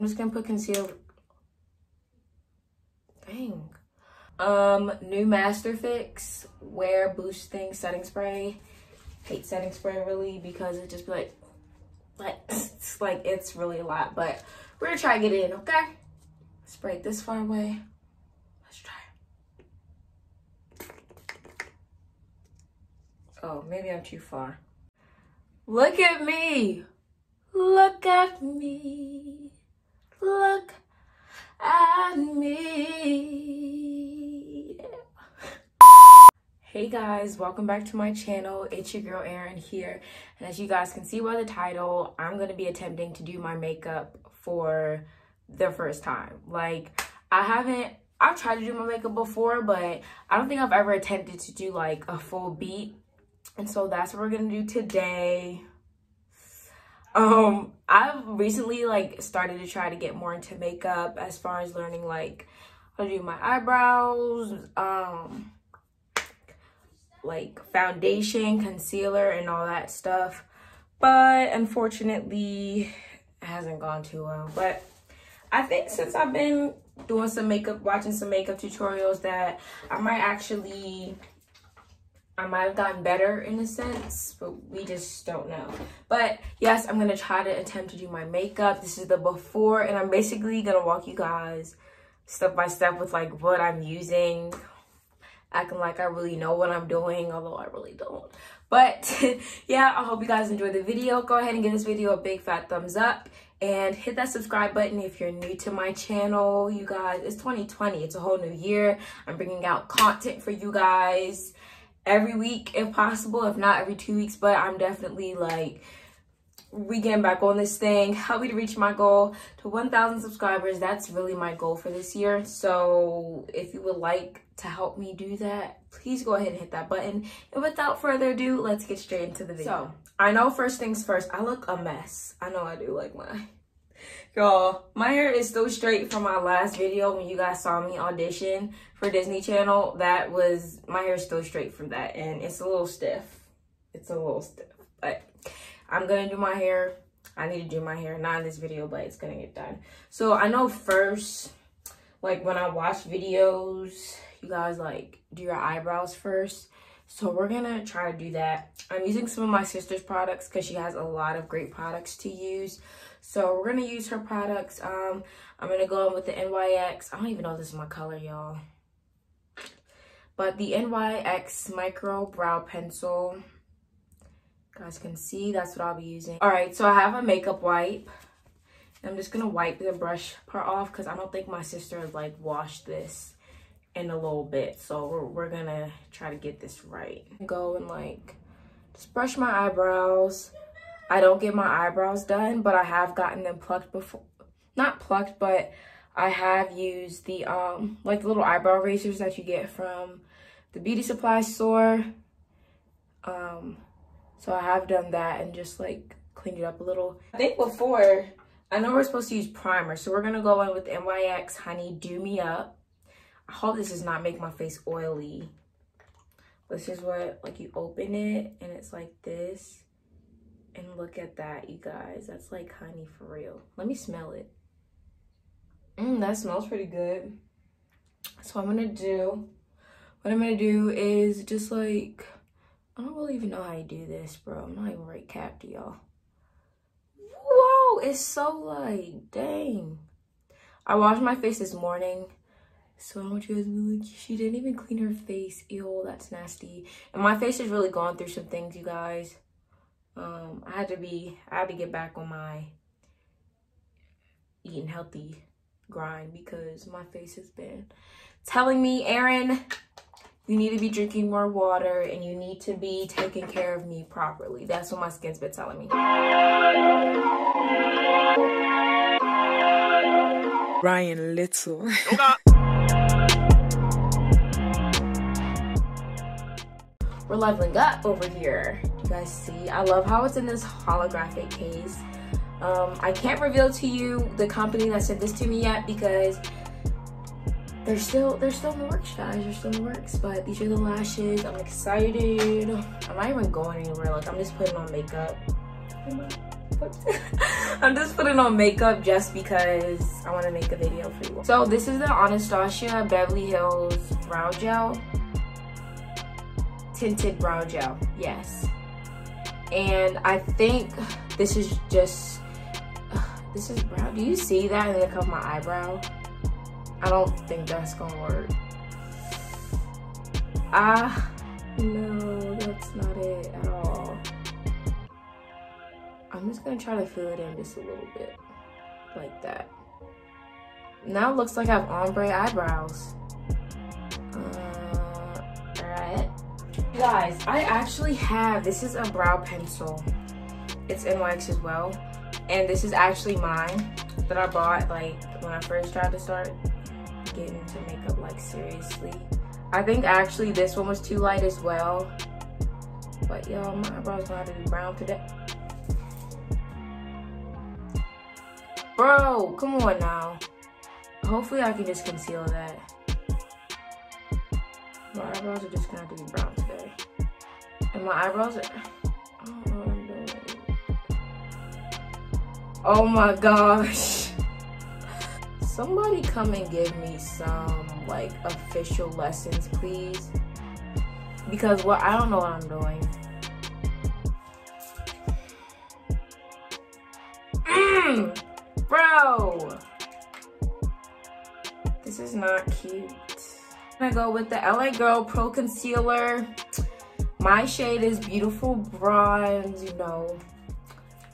I'm just gonna put concealer. Dang. Um, new Master Fix Wear Boosting Setting Spray. Hate setting spray really because it just be like, like, it's like, it's really a lot. But we're gonna try to get it in, okay? Spray it this far away. Let's try. Oh, maybe I'm too far. Look at me. Look at me. Look at me. Hey guys, welcome back to my channel. It's your girl Erin here. And as you guys can see by the title, I'm to be attempting to do my makeup for the first time. Like, I haven't, I've tried to do my makeup before, but I don't think I've ever attempted to do like a full beat. And so that's what we're to do today. Um, I've recently like started to try to get more into makeup as far as learning like how to do my eyebrows, um, like foundation, concealer, and all that stuff. But unfortunately, it hasn't gone too well. But I think since I've been doing some makeup, watching some makeup tutorials that I might actually I might have gotten better in a sense, but we just don't know. But yes, I'm gonna try to attempt to do my makeup. This is the before, and I'm basically gonna walk you guys step by step with like what I'm using, acting like I really know what I'm doing, although I really don't. But yeah, I hope you guys enjoyed the video. Go ahead and give this video a big fat thumbs up and hit that subscribe button if you're new to my channel. You guys, it's 2020. It's a whole new year. I'm bringing out content for you guys every week if possible, if not every two weeks, but I'm definitely like we getting back on this thing help me to reach my goal. To 1000 subscribers that's really my goal for this year. So if you would like to help me do that please go ahead and hit that button. And without further ado let's get straight into the video. So i know first things first i look a mess. I know i do like my Y'all, my hair is still straight from my last video when you guys saw me audition for Disney Channel. That was, my hair is still straight from that and it's a little stiff. It's a little stiff, but I'm gonna do my hair. I need to do my hair, not in this video, but it's gonna get done. So I know first, like when I watch videos, you guys like do your eyebrows first. So we're gonna try to do that. I'm using some of my sister's products because she has a lot of great products to use. So we're gonna use her products. Um, I'm gonna go in with the NYX. I don't even know this is my color, y'all. But the NYX Micro Brow Pencil. You guys can see that's what I'll be using. All right, so I have a makeup wipe. I'm just gonna wipe the brush part off because I don't think my sister like washed this in a little bit. So we're, we're gonna try to get this right. Go and like just brush my eyebrows. I don't get my eyebrows done, but I have gotten them plucked before. Not plucked, but I have used the, um, like the little eyebrow razors that you get from the beauty supply store. Um, so I have done that and just like cleaned it up a little. I think before, I know we're supposed to use primer. So we're gonna go in with NYX Honey Dew Me Up. I hope this does not make my face oily. This is what, like you open it and it's like this and look at that, you guys. That's like honey for real. Let me smell it. Mmm, that smells pretty good. So I'm gonna do, what I'm gonna do is just like, I don't really even know how to do this, bro. I'm not even right capped, y'all. Whoa, it's so like, dang. I washed my face this morning. So I want you guys to be like, she didn't even clean her face. Ew, that's nasty. And my face is really gone through some things, you guys um, I had to be, I had to get back on my eating healthy grind because my face has been telling me, Erin, you need to be drinking more water and you need to be taking care of me properly. That's what my skin's been telling me. Ryan Little. We're leveling up over here guys see. I love how it's in this holographic case. Um, I can't reveal to you the company that sent this to me yet because they're still they're still in the works, guys. They're still in the works. But these are the lashes. I'm excited. I'm not even going anywhere. Like I'm just putting on makeup. makeup. I'm just putting on makeup just because I want to make a video for you. So this is the Anastasia Beverly Hills Brow Gel. Tinted Brow Gel, yes. And I think this is just, this is brown. Do you see that in the cup of my eyebrow? I don't think that's gonna work. Ah, no, that's not it at all. I'm just gonna try to fill it in just a little bit, like that. Now it looks like I have ombre eyebrows. Alright. Guys, I actually have, this is a brow pencil. It's NYX as well. And this is actually mine that I bought like when I first tried to start getting into makeup like seriously. I think actually this one was too light as well. But y'all, my eyebrows gonna have to be brown today. Bro, come on now. Hopefully I can just conceal that. My eyebrows are just gonna have to be brown today. And my eyebrows are, I don't know what I'm doing. Oh my gosh. Somebody come and give me some like official lessons, please. Because what I don't know what I'm doing. Mm, bro. This is not cute. Gonna go with the LA Girl Pro Concealer. My shade is Beautiful Bronze, you know.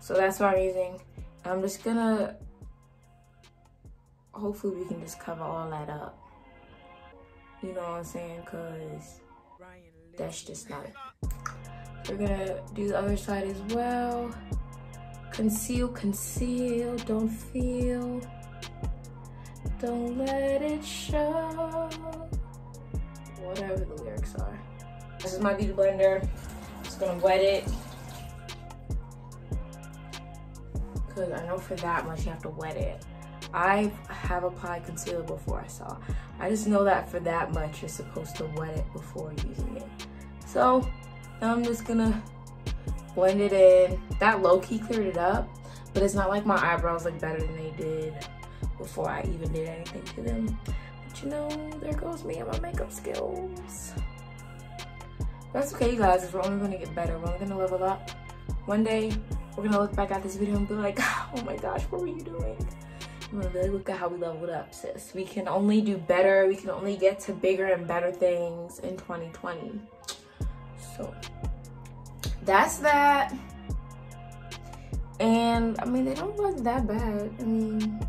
So that's what I'm using. I'm just gonna, hopefully we can just cover all that up. You know what I'm saying? Cause that's just not. We're gonna do the other side as well. Conceal, conceal, don't feel. Don't let it show. Whatever the lyrics are. This is my beauty blender. Just gonna wet it. Cause I know for that much you have to wet it. I have applied concealer before I saw. I just know that for that much you're supposed to wet it before using it. So now I'm just gonna blend it in. That low-key cleared it up, but it's not like my eyebrows look better than they did before I even did anything to them. But you know, there goes me and my makeup skills. That's okay, you guys. We're only gonna get better. We're only gonna level up. One day, we're gonna look back at this video and be like, oh my gosh, what were you doing? I'm gonna really look at how we leveled up, sis. We can only do better. We can only get to bigger and better things in 2020. So, that's that. And, I mean, they don't look that bad. I mean,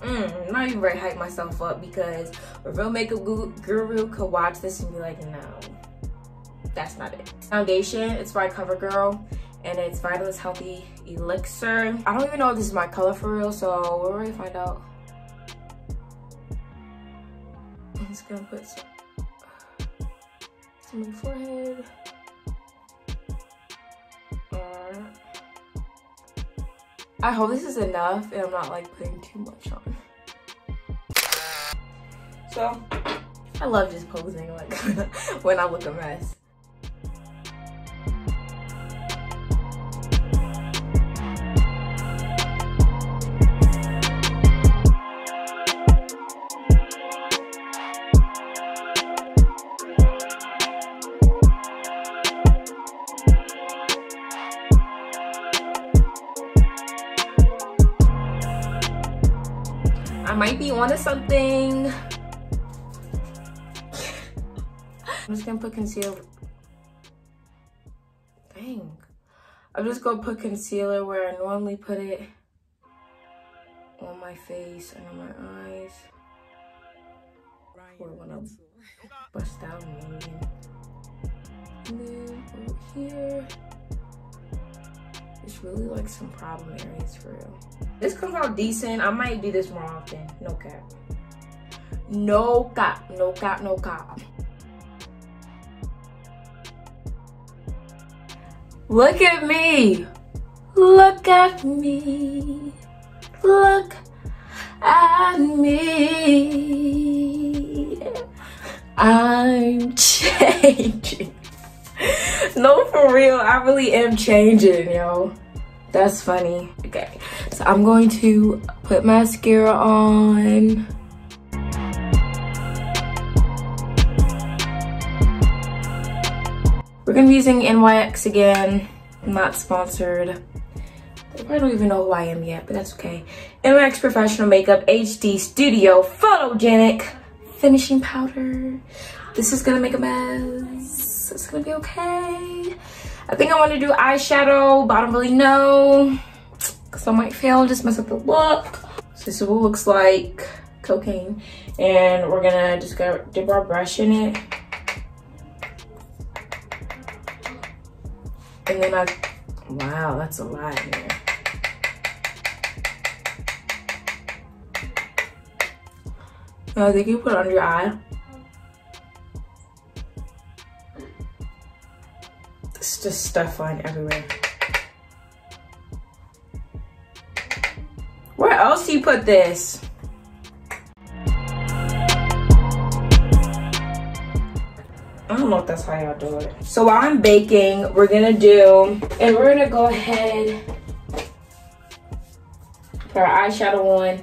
mm, not even very hype myself up because a real makeup guru could watch this and be like, no, that's not it. Foundation, it's by CoverGirl and it's Vitalist Healthy Elixir. I don't even know if this is my color for real, so we'll already find out. I'm just gonna put some, on the forehead. I hope this is enough and I'm not like putting too much on. So, I love just posing like when I look a mess. Onto something. I'm just gonna put concealer. Dang. I'm just gonna put concealer where I normally put it on my face and on my eyes. Or when I bust out. And then over here. Really like some problem areas for real. This comes out decent. I might do this more often. No cap. No cap. No cap. No cap. Look at me. Look at me. Look at me. I'm changing. no, for real. I really am changing, yo. That's funny. Okay, so I'm going to put mascara on. We're gonna be using NYX again. Not sponsored. I don't even know who I am yet, but that's okay. NYX Professional Makeup HD Studio Photogenic Finishing Powder. This is gonna make a mess. It's gonna be okay. I think I want to do eyeshadow, but I don't really know. Because I might fail, just mess up the look. So this is what looks like. Cocaine. And we're gonna just go dip our brush in it. And then I, wow, that's a lot here. Oh, I think you put it under your eye. It's just stuff flying everywhere. Where else you put this? I don't know if that's how y'all do it. So while I'm baking, we're gonna do, and we're gonna go ahead, put our eyeshadow on.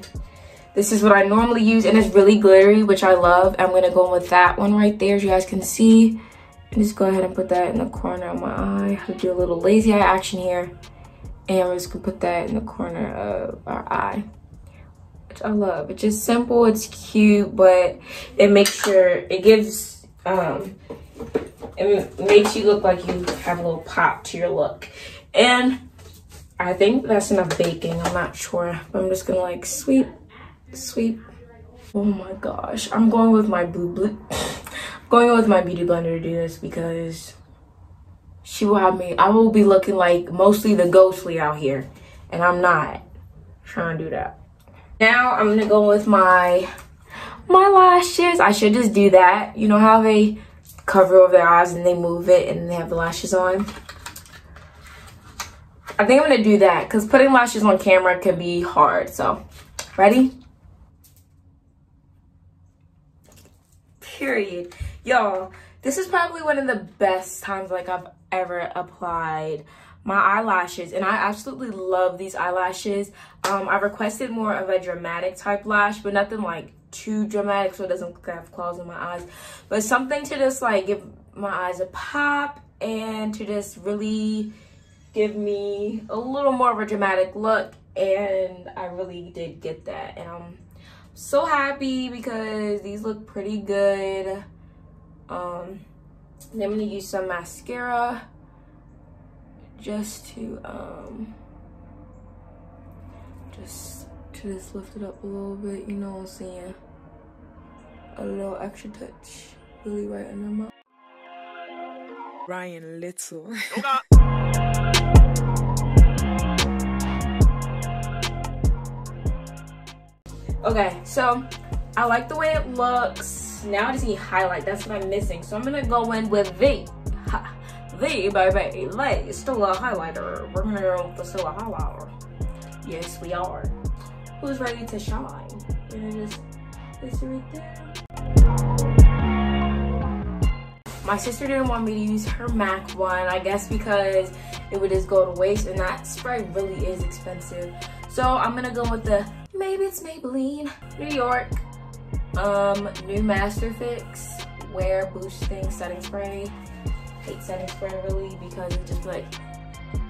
This is what I normally use and it's really glittery, which I love. I'm gonna go with that one right there, as you guys can see. Just go ahead and put that in the corner of my eye. i do a little lazy eye action here. And we're just gonna put that in the corner of our eye. Which I love. It's just simple, it's cute, but it makes sure, it gives, um, it makes you look like you have a little pop to your look. And I think that's enough baking. I'm not sure. But I'm just gonna like sweep, sweep. Oh my gosh. I'm going with my blue blue going with my beauty blender to do this because she will have me, I will be looking like mostly the ghostly out here. And I'm not trying to do that. Now I'm gonna go with my my lashes. I should just do that. You know how they cover over their eyes and they move it and they have the lashes on? I think I'm gonna do that because putting lashes on camera can be hard. So, ready? Period. Y'all, this is probably one of the best times like I've ever applied my eyelashes and I absolutely love these eyelashes. Um, I requested more of a dramatic type lash, but nothing like too dramatic so it doesn't have claws in my eyes. But something to just like give my eyes a pop and to just really give me a little more of a dramatic look and I really did get that and I'm so happy because these look pretty good. Um, then I'm gonna use some mascara just to um just to just lift it up a little bit, you know what I'm saying? A little extra touch, really right under my Ryan Little. okay, so I like the way it looks now I just need highlight. That's what I'm missing. So I'm gonna go in with the, the baby, lay Stila highlighter. We're gonna go with the Stila highlighter. Yes, we are. Who's ready to shine? We're gonna just it right there. My sister didn't want me to use her MAC one, I guess because it would just go to waste and that spray really is expensive. So I'm gonna go with the, maybe it's Maybelline, New York um, new Master Fix Wear Boosting Setting Spray. Hate setting spray really because it just like,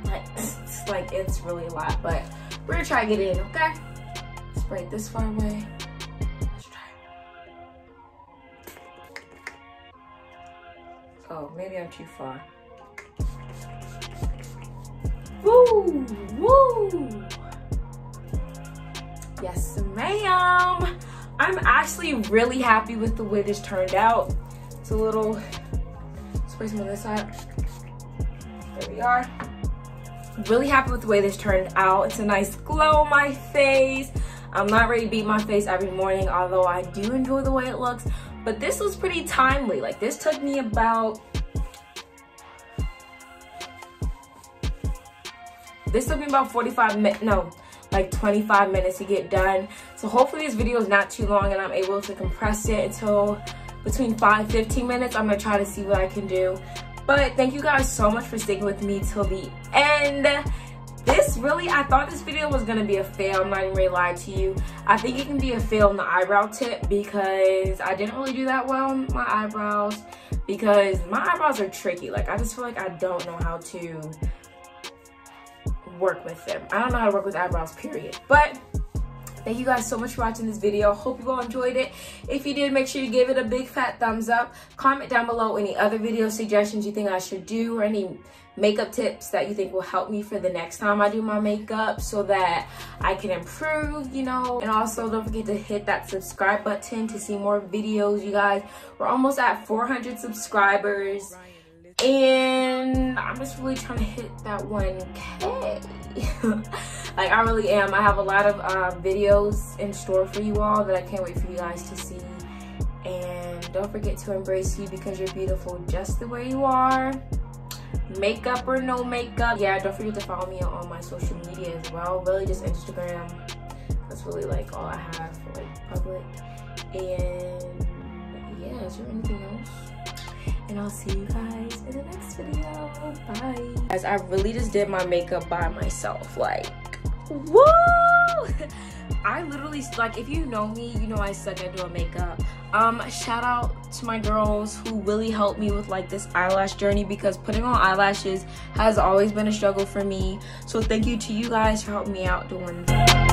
like it's like it's really a lot. But we're gonna try to get in, okay? Spray this far away. Let's try. Oh, maybe I'm too far. Woo! Woo! Yes, ma'am. I'm actually really happy with the way this turned out. It's a little, spray some on this side. There we are. Really happy with the way this turned out. It's a nice glow on my face. I'm not ready to beat my face every morning, although I do enjoy the way it looks. But this was pretty timely. Like this took me about, this took me about 45 minutes, no, like 25 minutes to get done. So hopefully this video is not too long and I'm able to compress it until between 5 15 minutes. I'm going to try to see what I can do. But thank you guys so much for sticking with me till the end. this really, I thought this video was gonna be a fail. I'm not even gonna lie to you. I think it can be a fail in the eyebrow tip because I didn't really do that well on my eyebrows because my eyebrows are tricky. Like I just feel like I don't know how to work with them. I don't know how to work with eyebrows, period. But Thank you guys so much for watching this video. Hope you all enjoyed it. If you did, make sure you give it a big fat thumbs up. Comment down below any other video suggestions you think I should do or any makeup tips that you think will help me for the next time I do my makeup so that I can improve, you know. And also don't forget to hit that subscribe button to see more videos, you guys. We're almost at 400 subscribers and I'm just really trying to hit that 1K. like I really am. I have a lot of uh, videos in store for you all that I can't wait for you guys to see. And don't forget to embrace you because you're beautiful just the way you are. Makeup or no makeup. Yeah, don't forget to follow me on all my social media as well. Really just Instagram. That's really like all I have for like public. And yeah, is there anything else? and I'll see you guys Guys, I really just did my makeup by myself. Like, woo! I literally, like, if you know me, you know I suck at doing makeup. Um, shout out to my girls who really helped me with, like, this eyelash journey because putting on eyelashes has always been a struggle for me. So thank you to you guys for helping me out doing that.